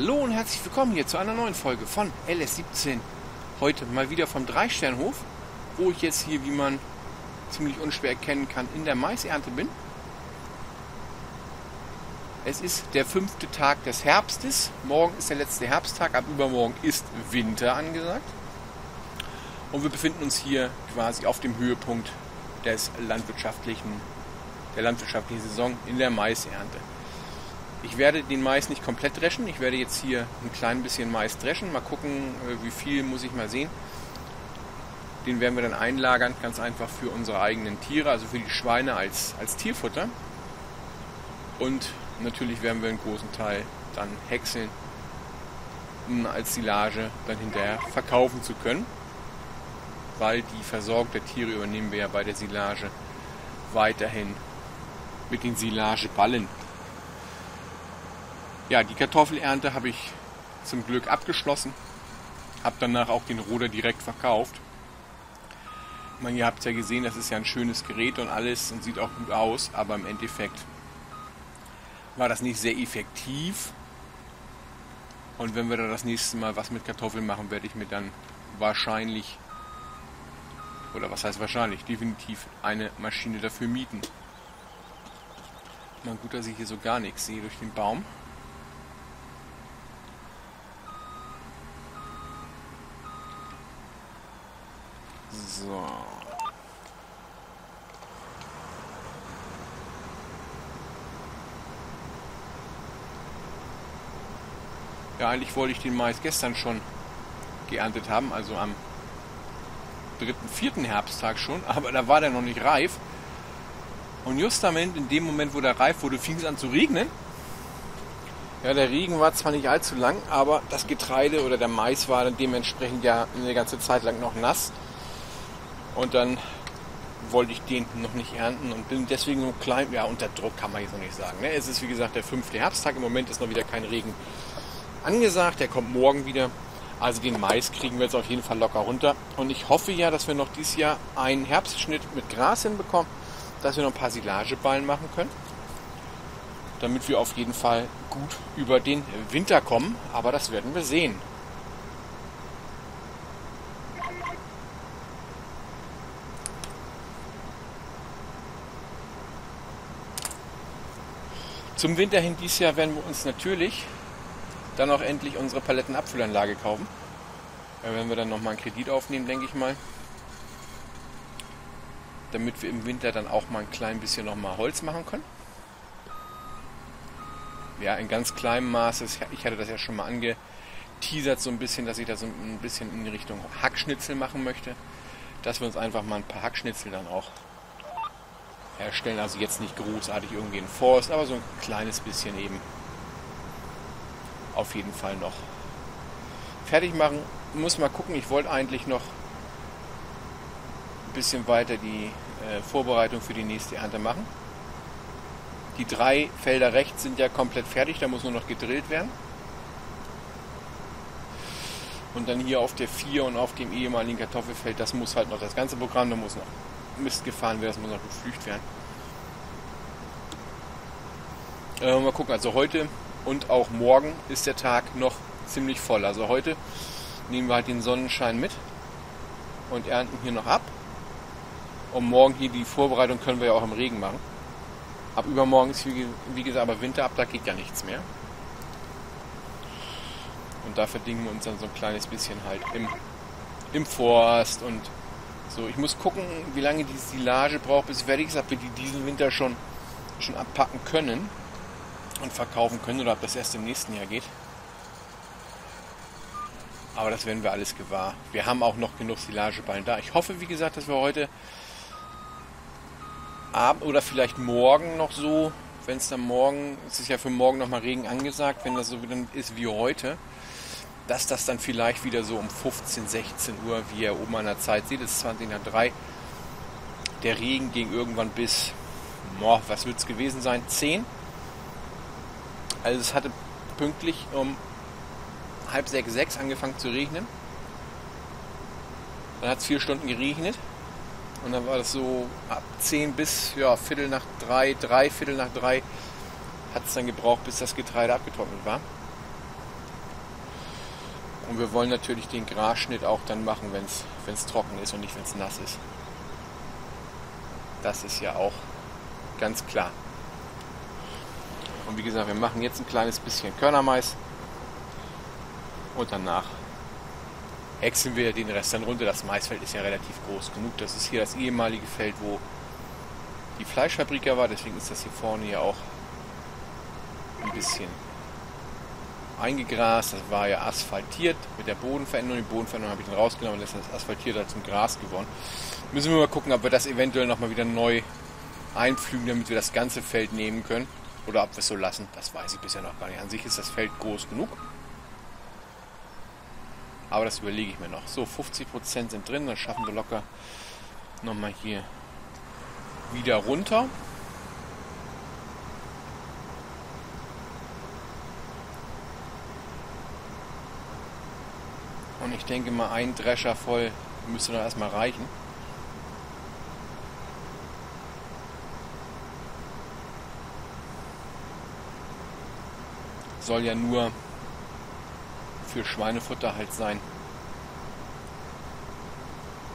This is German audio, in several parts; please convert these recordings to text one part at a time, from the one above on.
Hallo und herzlich willkommen hier zu einer neuen Folge von LS17. Heute mal wieder vom Drei-Sternhof, wo ich jetzt hier, wie man ziemlich unschwer erkennen kann, in der Maisernte bin. Es ist der fünfte Tag des Herbstes. Morgen ist der letzte Herbsttag, ab übermorgen ist Winter angesagt. Und wir befinden uns hier quasi auf dem Höhepunkt des landwirtschaftlichen, der landwirtschaftlichen Saison in der Maisernte. Ich werde den Mais nicht komplett dreschen. Ich werde jetzt hier ein klein bisschen Mais dreschen. Mal gucken, äh, wie viel muss ich mal sehen. Den werden wir dann einlagern, ganz einfach für unsere eigenen Tiere, also für die Schweine als, als Tierfutter. Und natürlich werden wir einen großen Teil dann häckseln, um als Silage dann hinterher verkaufen zu können. Weil die Versorgung der Tiere übernehmen wir ja bei der Silage weiterhin mit den Silageballen. Ja, die Kartoffelernte habe ich zum Glück abgeschlossen. Habe danach auch den Roder direkt verkauft. Ich ihr habt ja gesehen, das ist ja ein schönes Gerät und alles und sieht auch gut aus, aber im Endeffekt war das nicht sehr effektiv. Und wenn wir da das nächste Mal was mit Kartoffeln machen, werde ich mir dann wahrscheinlich, oder was heißt wahrscheinlich, definitiv eine Maschine dafür mieten. Mal gut, dass ich hier so gar nichts sehe durch den Baum. So. Ja, eigentlich wollte ich den Mais gestern schon geerntet haben, also am dritten, vierten Herbsttag schon, aber da war der noch nicht reif. Und justament in dem Moment, wo der reif wurde, fing es an zu regnen. Ja, der Regen war zwar nicht allzu lang, aber das Getreide oder der Mais war dann dementsprechend ja eine ganze Zeit lang noch nass. Und dann wollte ich den noch nicht ernten und bin deswegen so klein, ja, unter Druck kann man jetzt noch nicht sagen. Ne? Es ist wie gesagt der fünfte Herbsttag, im Moment ist noch wieder kein Regen angesagt, der kommt morgen wieder. Also den Mais kriegen wir jetzt auf jeden Fall locker runter. Und ich hoffe ja, dass wir noch dieses Jahr einen Herbstschnitt mit Gras hinbekommen, dass wir noch ein paar Silageballen machen können. Damit wir auf jeden Fall gut über den Winter kommen. Aber das werden wir sehen. Zum Winter hin dieses Jahr werden wir uns natürlich dann auch endlich unsere Palettenabfüllanlage kaufen. Da werden wir dann nochmal einen Kredit aufnehmen, denke ich mal. Damit wir im Winter dann auch mal ein klein bisschen nochmal Holz machen können. Ja, in ganz kleinem Maße. Ich hatte das ja schon mal angeteasert, so ein bisschen, dass ich da so ein bisschen in Richtung Hackschnitzel machen möchte. Dass wir uns einfach mal ein paar Hackschnitzel dann auch herstellen. Also jetzt nicht großartig irgendwie ein Forst, aber so ein kleines bisschen eben auf jeden Fall noch fertig machen. Muss mal gucken, ich wollte eigentlich noch ein bisschen weiter die äh, Vorbereitung für die nächste Ernte machen. Die drei Felder rechts sind ja komplett fertig, da muss nur noch gedrillt werden. Und dann hier auf der 4 und auf dem ehemaligen Kartoffelfeld, das muss halt noch das ganze Programm, da muss noch Mist gefahren werden, das muss noch gepflügt werden. Äh, mal gucken, also heute und auch morgen ist der Tag noch ziemlich voll. Also heute nehmen wir halt den Sonnenschein mit und ernten hier noch ab. Und morgen hier die Vorbereitung können wir ja auch im Regen machen. Ab übermorgen ist wie gesagt aber Winter ab, da geht ja nichts mehr. Und da verdingen wir uns dann so ein kleines bisschen halt im, im Forst und so. Ich muss gucken, wie lange die Silage braucht, bis fertig ist, ob wir die diesen Winter schon, schon abpacken können und verkaufen können oder ob das erst im nächsten Jahr geht. Aber das werden wir alles gewahr. Wir haben auch noch genug Silageballen da. Ich hoffe, wie gesagt, dass wir heute Abend oder vielleicht morgen noch so, wenn es dann morgen, es ist ja für morgen nochmal Regen angesagt, wenn das so wieder ist wie heute, dass das dann vielleicht wieder so um 15, 16 Uhr, wie ihr oben an der Zeit seht, es ist 20 nach 3, der Regen ging irgendwann bis, boah, was wird es gewesen sein, 10? Also es hatte pünktlich um halb sechs, sechs angefangen zu regnen. Dann hat es vier Stunden geregnet. Und dann war das so ab zehn bis ja, Viertel nach drei, drei Viertel nach drei hat es dann gebraucht, bis das Getreide abgetrocknet war. Und wir wollen natürlich den Grasschnitt auch dann machen, wenn es trocken ist und nicht wenn es nass ist. Das ist ja auch ganz klar. Und wie gesagt, wir machen jetzt ein kleines bisschen Körnermais und danach häckseln wir den Rest dann runter. Das Maisfeld ist ja relativ groß genug. Das ist hier das ehemalige Feld, wo die Fleischfabrik war. Deswegen ist das hier vorne ja auch ein bisschen eingegrast. Das war ja asphaltiert mit der Bodenveränderung. Die Bodenveränderung habe ich dann rausgenommen das ist asphaltiert hat zum Gras geworden. Müssen wir mal gucken, ob wir das eventuell nochmal wieder neu einpflügen, damit wir das ganze Feld nehmen können. Oder ob wir es so lassen, das weiß ich bisher noch gar nicht. An sich ist das Feld groß genug. Aber das überlege ich mir noch. So, 50% sind drin, dann schaffen wir locker nochmal hier wieder runter. Und ich denke mal, ein Drescher voll müsste noch erstmal reichen. Soll ja nur für Schweinefutter halt sein.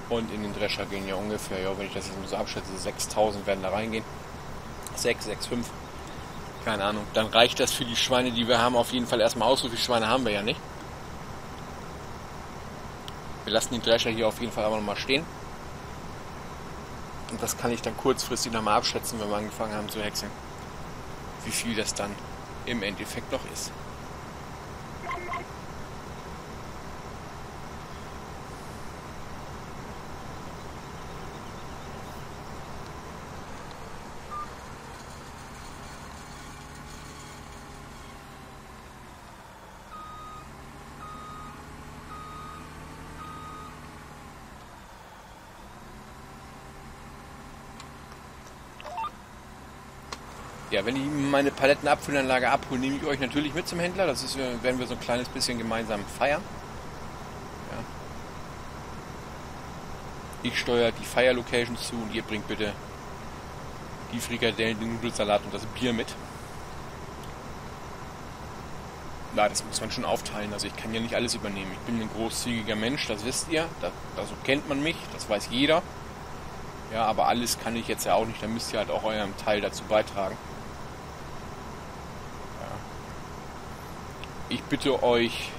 Und in den Drescher gehen ja ungefähr, ja, wenn ich das jetzt so abschätze, 6000 werden da reingehen. 6, 6, 5. Keine Ahnung. Dann reicht das für die Schweine, die wir haben, auf jeden Fall erstmal aus. So viele Schweine haben wir ja nicht. Wir lassen den Drescher hier auf jeden Fall aber nochmal stehen. Und das kann ich dann kurzfristig nochmal abschätzen, wenn wir angefangen haben zu häckseln. Wie viel das dann im Endeffekt noch ist. Ja, wenn ich meine Palettenabfüllanlage abhole, nehme ich euch natürlich mit zum Händler. Das ist, äh, werden wir so ein kleines bisschen gemeinsam feiern. Ja. Ich steuere die Fire Location zu und ihr bringt bitte die Frikadellen, den Nudelsalat und das Bier mit. Ja, das muss man schon aufteilen. Also ich kann ja nicht alles übernehmen. Ich bin ein großzügiger Mensch, das wisst ihr. Das, also kennt man mich, das weiß jeder. Ja, aber alles kann ich jetzt ja auch nicht. Da müsst ihr halt auch euren Teil dazu beitragen. Ich bitte euch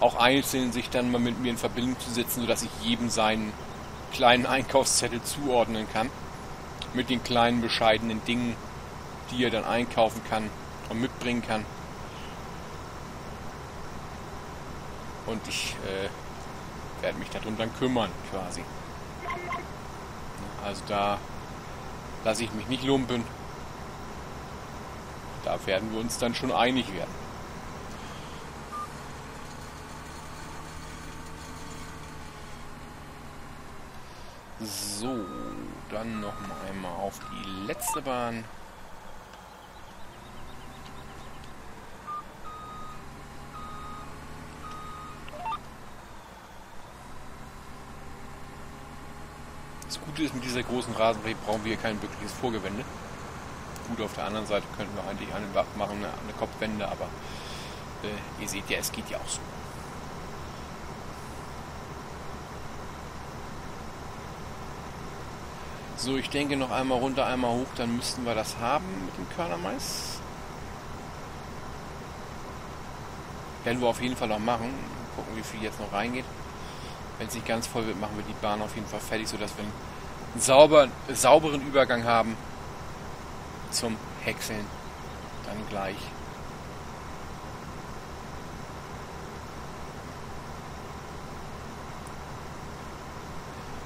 auch einzeln sich dann mal mit mir in Verbindung zu setzen, sodass ich jedem seinen kleinen Einkaufszettel zuordnen kann. Mit den kleinen bescheidenen Dingen, die er dann einkaufen kann und mitbringen kann. Und ich äh, werde mich darum dann kümmern, quasi. Also da lasse ich mich nicht lumpen. Da werden wir uns dann schon einig werden. So, dann noch einmal auf die letzte Bahn. Das Gute ist, mit dieser großen Rasenmäher brauchen wir kein wirkliches Vorgewende. Gut, auf der anderen Seite könnten wir eigentlich Bach machen, eine, eine Kopfwende, aber äh, ihr seht ja, es geht ja auch so. So, ich denke noch einmal runter, einmal hoch, dann müssten wir das haben mit dem Körnermais. Werden wir auf jeden Fall noch machen. Gucken, wie viel jetzt noch reingeht. Wenn es nicht ganz voll wird, machen wir die Bahn auf jeden Fall fertig, sodass wir einen sauber, sauberen Übergang haben zum Häckseln. Dann gleich.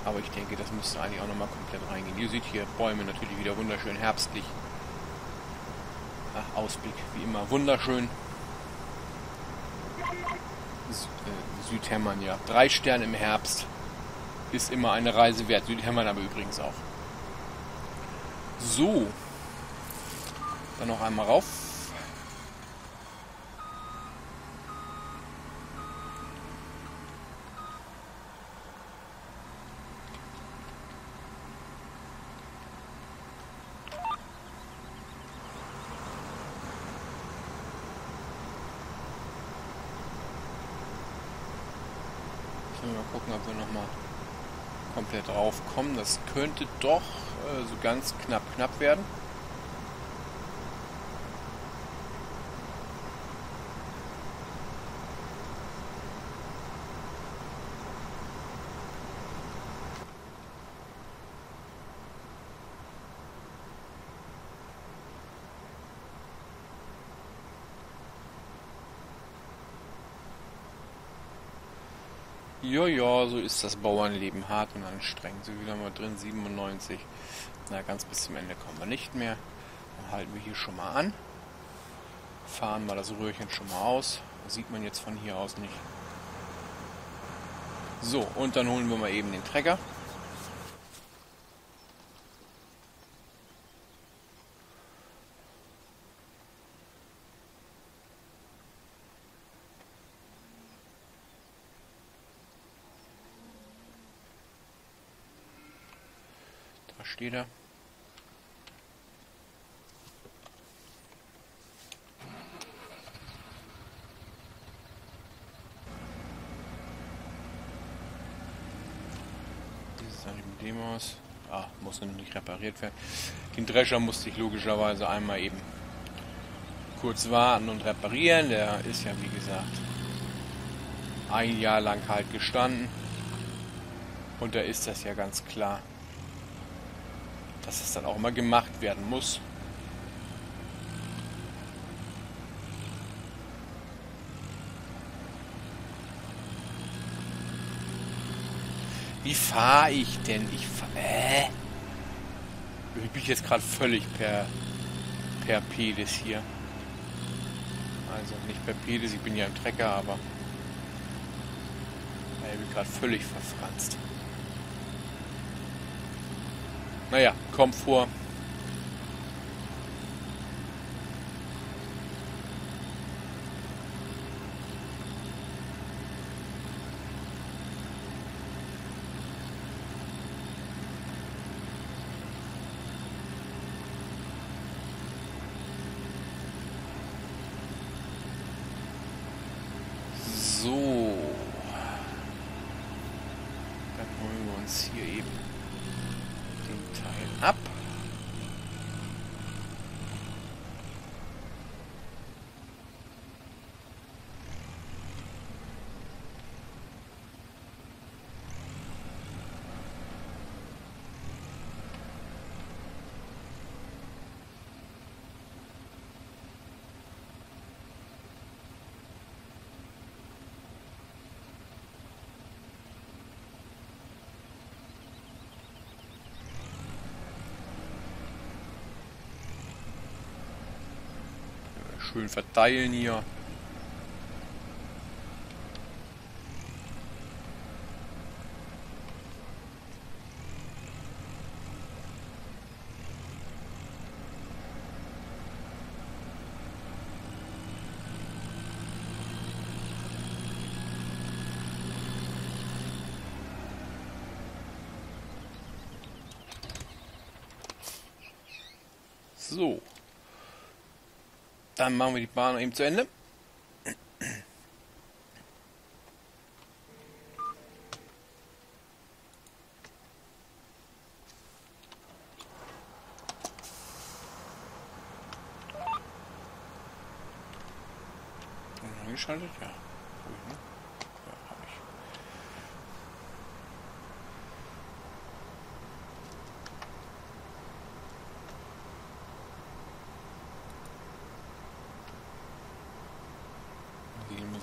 Aber ich denke, das müsste eigentlich auch nochmal komplett reingehen. Ihr seht hier Bäume natürlich wieder wunderschön herbstlich. Ach, Ausblick wie immer wunderschön. Äh, Südhämmern, ja. Drei Sterne im Herbst ist immer eine Reise wert. Südhämmern aber übrigens auch. So. Dann noch einmal rauf. Mal gucken, ob wir nochmal komplett drauf kommen. Das könnte doch äh, so ganz knapp knapp werden. Ja, ja, so ist das Bauernleben hart und anstrengend. So wieder mal drin, 97. Na, ganz bis zum Ende kommen wir nicht mehr. Dann halten wir hier schon mal an. Fahren mal das Röhrchen schon mal aus. Das sieht man jetzt von hier aus nicht. So, und dann holen wir mal eben den Trecker. Steht er. Dieses sah mit dem aus. Ah, muss nicht repariert werden. Den Drescher musste ich logischerweise einmal eben kurz warten und reparieren. Der ist ja wie gesagt ein Jahr lang halt gestanden. Und da ist das ja ganz klar dass es dann auch mal gemacht werden muss. Wie fahre ich denn? Ich fahre. Äh? Ich bin jetzt gerade völlig per, per Pedis hier. Also nicht per Pedis, ich bin ja im Trecker, aber ich bin gerade völlig verfranst. Naja, Komfort. Dann holen wir uns hier eben ab. Schön verteilen hier. So. Dann machen wir die Bahn eben zu Ende. Angeschaltet, ja. so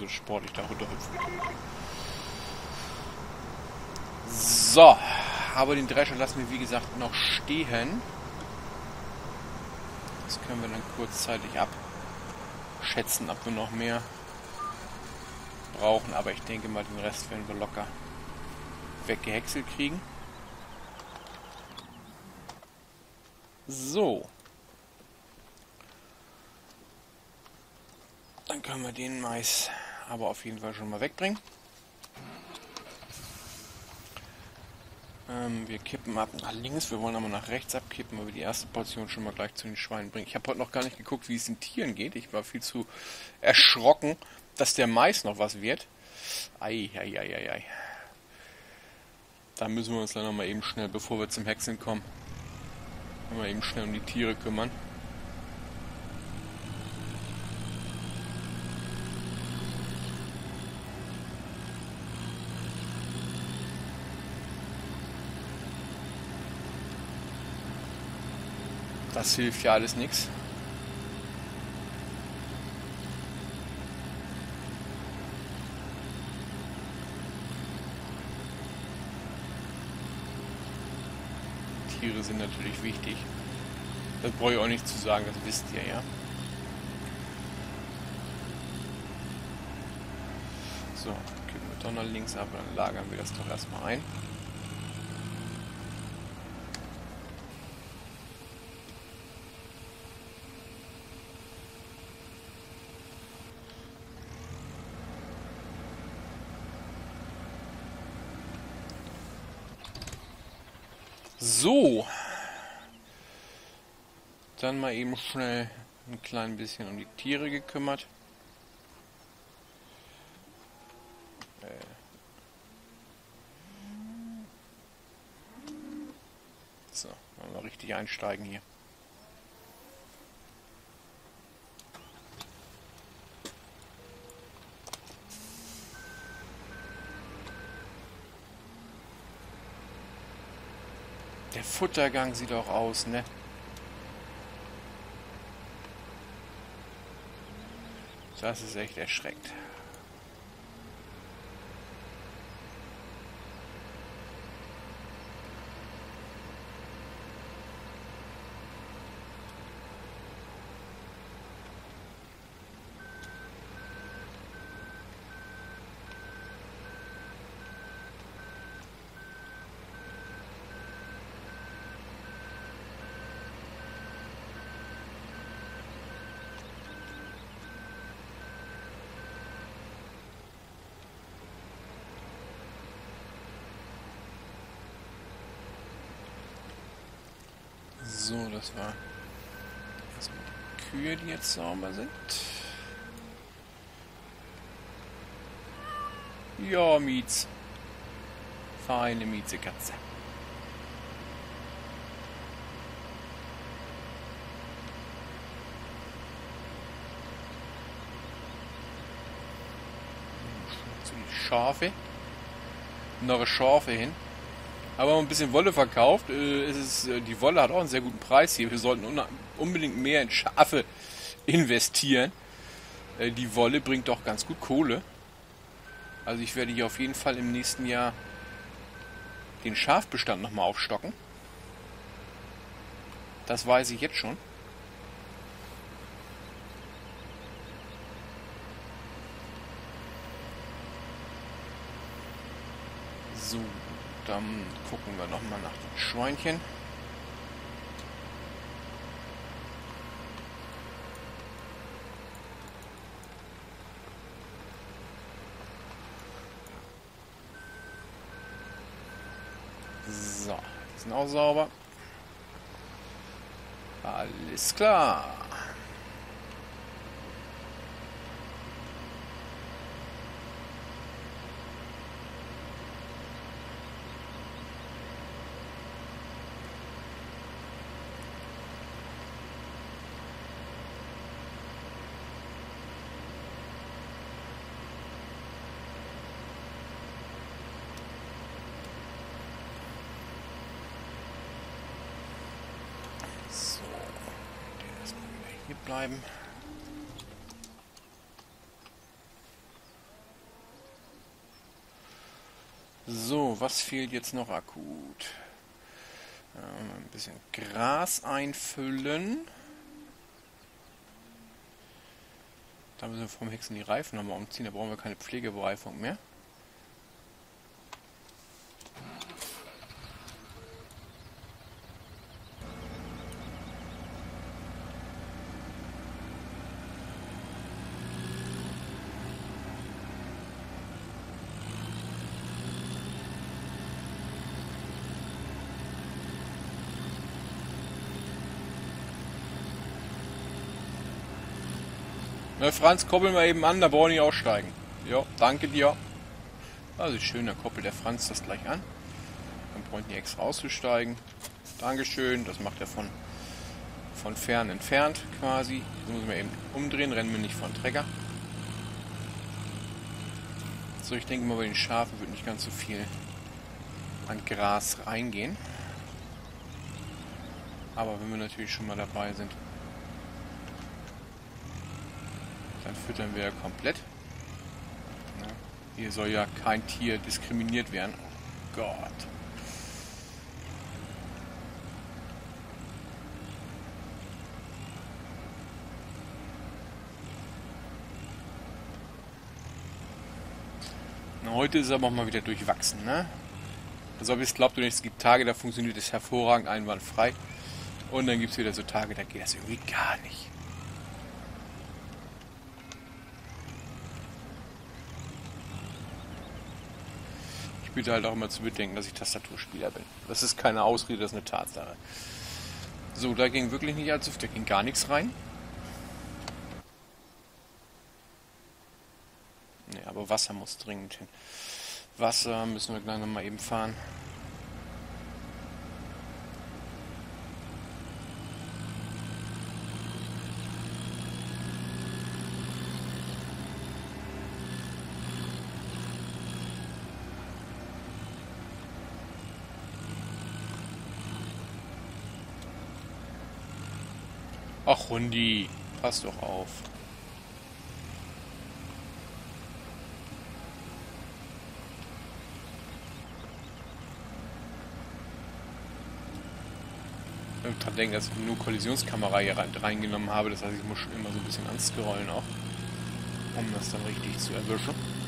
sportlich da runterhüpfen. So, aber den Drescher lassen wir wie gesagt noch stehen. Das können wir dann kurzzeitig abschätzen, ob wir noch mehr brauchen. Aber ich denke mal, den Rest werden wir locker weggehäckselt kriegen. So. Dann können wir den Mais aber auf jeden Fall schon mal wegbringen. Ähm, wir kippen ab nach links, wir wollen aber nach rechts abkippen, weil wir die erste Portion schon mal gleich zu den Schweinen bringen. Ich habe heute noch gar nicht geguckt, wie es den Tieren geht. Ich war viel zu erschrocken, dass der Mais noch was wird. Ei, ei, ei, ei, ei. Da müssen wir uns dann nochmal eben schnell, bevor wir zum Hexen kommen, mal eben schnell um die Tiere kümmern. Das hilft ja alles nichts. Tiere sind natürlich wichtig. Das brauche ich auch nicht zu sagen, das wisst ihr ja. So, gehen wir doch noch links ab, dann lagern wir das doch erstmal ein. So. Dann mal eben schnell ein klein bisschen um die Tiere gekümmert. Äh. So, mal richtig einsteigen hier. Der Futtergang sieht auch aus, ne? Das ist echt erschreckt. So, das war erstmal die Kühe, die jetzt sauber sind. Ja, Mietz. Feine Mietzekatze. Schafe. Noch Schafe hin. Haben wir ein bisschen Wolle verkauft. Äh, ist, äh, die Wolle hat auch einen sehr guten Preis hier. Wir sollten unbedingt mehr in Schafe investieren. Äh, die Wolle bringt doch ganz gut Kohle. Also ich werde hier auf jeden Fall im nächsten Jahr den Schafbestand nochmal aufstocken. Das weiß ich jetzt schon. So. Dann gucken wir nochmal nach den Schweinchen. So, die sind auch sauber. Alles klar. Bleiben. So, was fehlt jetzt noch akut? Ähm, ein bisschen Gras einfüllen. Da müssen wir vom Hexen die Reifen nochmal umziehen. Da brauchen wir keine Pflegebereifung mehr. Na, Franz, koppeln wir eben an, da brauche ich aussteigen. Ja, danke dir. Also schön, da koppelt der Franz das gleich an. Dann brauchen die extra auszusteigen. Dankeschön, das macht er von, von fern entfernt quasi. Jetzt muss man eben umdrehen, rennen wir nicht von Trecker. So, ich denke mal, bei den Schafen wird nicht ganz so viel an Gras reingehen. Aber wenn wir natürlich schon mal dabei sind, dann füttern wir komplett. Hier soll ja kein Tier diskriminiert werden. Oh Gott. Heute ist es aber auch mal wieder durchwachsen, ne? Also ob ihr es glaubt oder nicht, es gibt Tage, da funktioniert es hervorragend, einwandfrei. Und dann gibt es wieder so Tage, da geht das irgendwie gar nicht. Bitte halt auch immer zu bedenken, dass ich Tastaturspieler bin. Das ist keine Ausrede, das ist eine Tatsache. So, da ging wirklich nicht allzu viel, da ging gar nichts rein. Ne, aber Wasser muss dringend hin. Wasser müssen wir gleich nochmal eben fahren. Ach, Hundi, pass doch auf. Ich dran denken, dass ich nur Kollisionskamera hier rein, reingenommen habe. Das heißt, ich muss schon immer so ein bisschen anscrollen auch, um das dann richtig zu erwischen.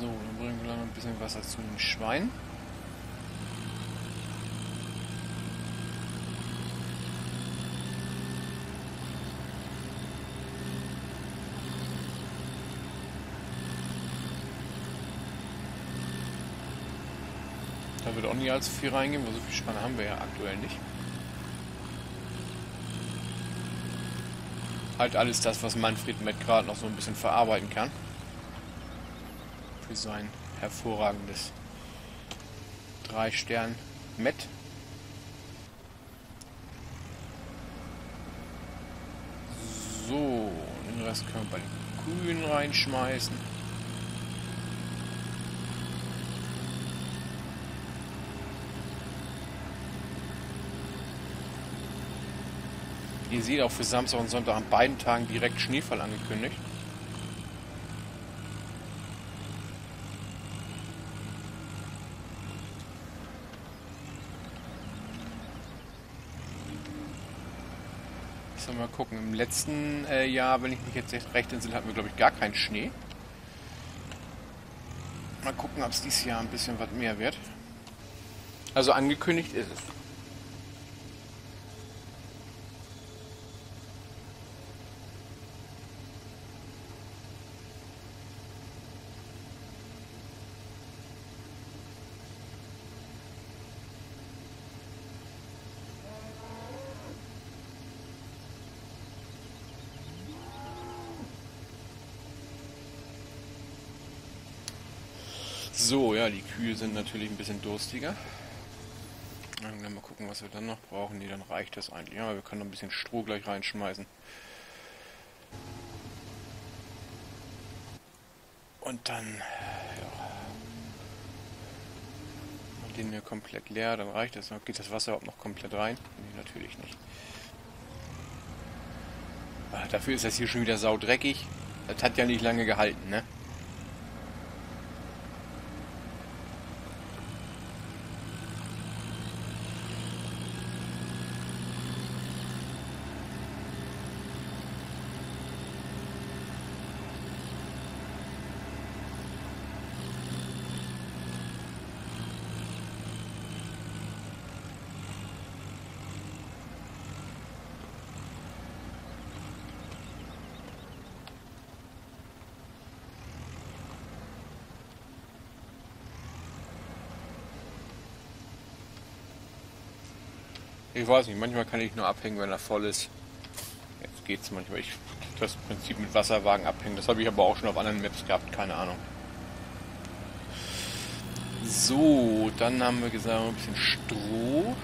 So, dann bringen wir noch ein bisschen Wasser zu den Schweinen. Da wird auch nicht allzu viel reingehen, weil so viel Spanne haben wir ja aktuell nicht. Halt alles das, was Manfred mit gerade noch so ein bisschen verarbeiten kann für sein hervorragendes 3 Stern Met. So, den Rest können wir bei den Kühen reinschmeißen. Ihr seht auch für Samstag und Sonntag an beiden Tagen direkt Schneefall angekündigt. Gucken. Im letzten äh, Jahr, wenn ich mich jetzt recht entsinne, hatten wir, glaube ich, gar keinen Schnee. Mal gucken, ob es dieses Jahr ein bisschen was mehr wird. Also angekündigt ist es. So, ja, die Kühe sind natürlich ein bisschen durstiger. Dann mal gucken, was wir dann noch brauchen. Nee, dann reicht das eigentlich. Ja, wir können noch ein bisschen Stroh gleich reinschmeißen. Und dann, ja, den hier komplett leer, dann reicht das. Geht das Wasser überhaupt noch komplett rein? Nee, natürlich nicht. Ach, dafür ist das hier schon wieder saudreckig. Das hat ja nicht lange gehalten, ne? Ich weiß nicht, manchmal kann ich nur abhängen, wenn er voll ist. Jetzt geht's manchmal. Ich das Prinzip mit Wasserwagen abhängen. Das habe ich aber auch schon auf anderen Maps gehabt, keine Ahnung. So, dann haben wir gesagt, ein bisschen Stroh.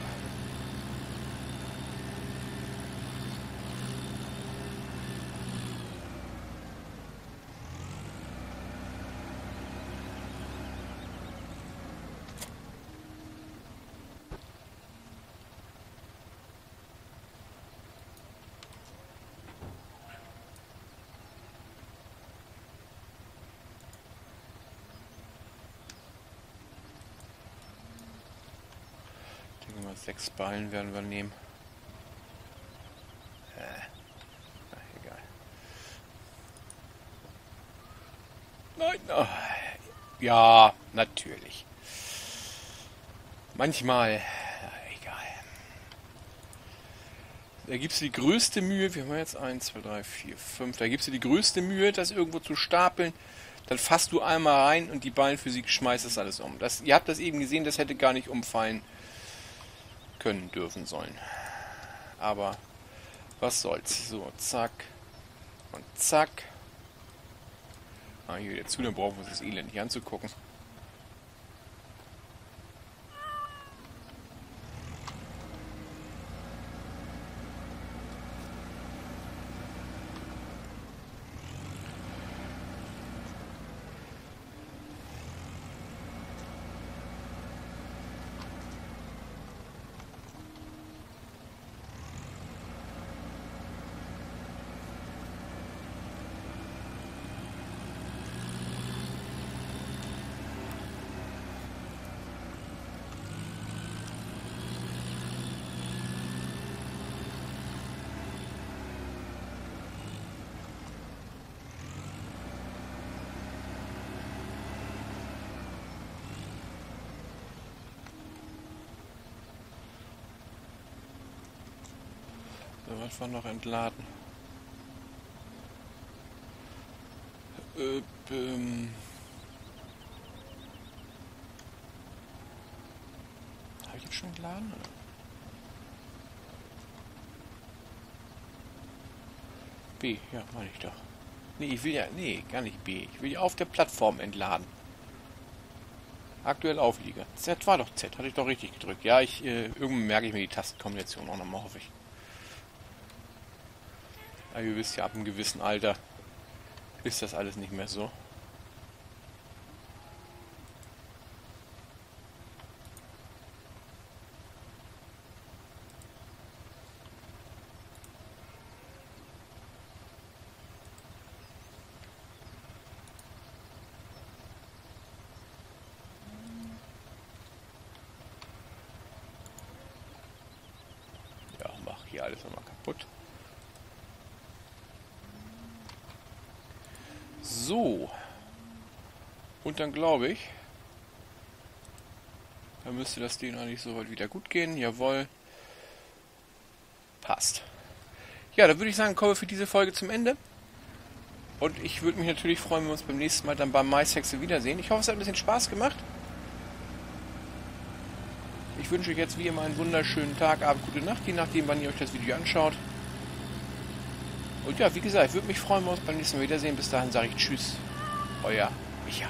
Sechs Ballen werden wir nehmen. Äh. Ach, egal. Nein, oh. ja, natürlich. Manchmal, egal. Da gibt es die größte Mühe, wir haben jetzt 1, 2, 3, 4, 5, da gibt es die größte Mühe, das irgendwo zu stapeln. Dann fasst du einmal rein und die Ballenphysik schmeißt das alles um. Das, ihr habt das eben gesehen, das hätte gar nicht umfallen können dürfen sollen. Aber was soll's. So, zack. Und zack. Ah, hier wieder zu, dann brauchen wir uns das Elend nicht anzugucken. War noch entladen? Äh, ähm. Habe ich jetzt schon entladen? Oder? B, ja, meine ich doch. Nee, ich will ja, nee, gar nicht B. Ich will ja auf der Plattform entladen. Aktuell Auflieger. Z war doch Z, hatte ich doch richtig gedrückt. Ja, ich, äh, irgendwann merke ich mir die Tastenkombination auch nochmal, hoffe ich. Aber ihr wisst ja, ab einem gewissen Alter ist das alles nicht mehr so. Ja, mach hier alles nochmal kaputt. So. Und dann glaube ich, dann müsste das Ding eigentlich soweit wieder gut gehen. Jawohl. Passt. Ja, dann würde ich sagen, kommen wir für diese Folge zum Ende. Und ich würde mich natürlich freuen, wenn wir uns beim nächsten Mal dann beim MySexe wiedersehen. Ich hoffe, es hat ein bisschen Spaß gemacht. Ich wünsche euch jetzt wie immer einen wunderschönen Tag, Abend, gute Nacht, je nachdem, wann ihr euch das Video anschaut. Und ja, wie gesagt, ich würde mich freuen, wenn wir uns beim nächsten Mal wiedersehen. Bis dahin sage ich Tschüss. Euer Micha.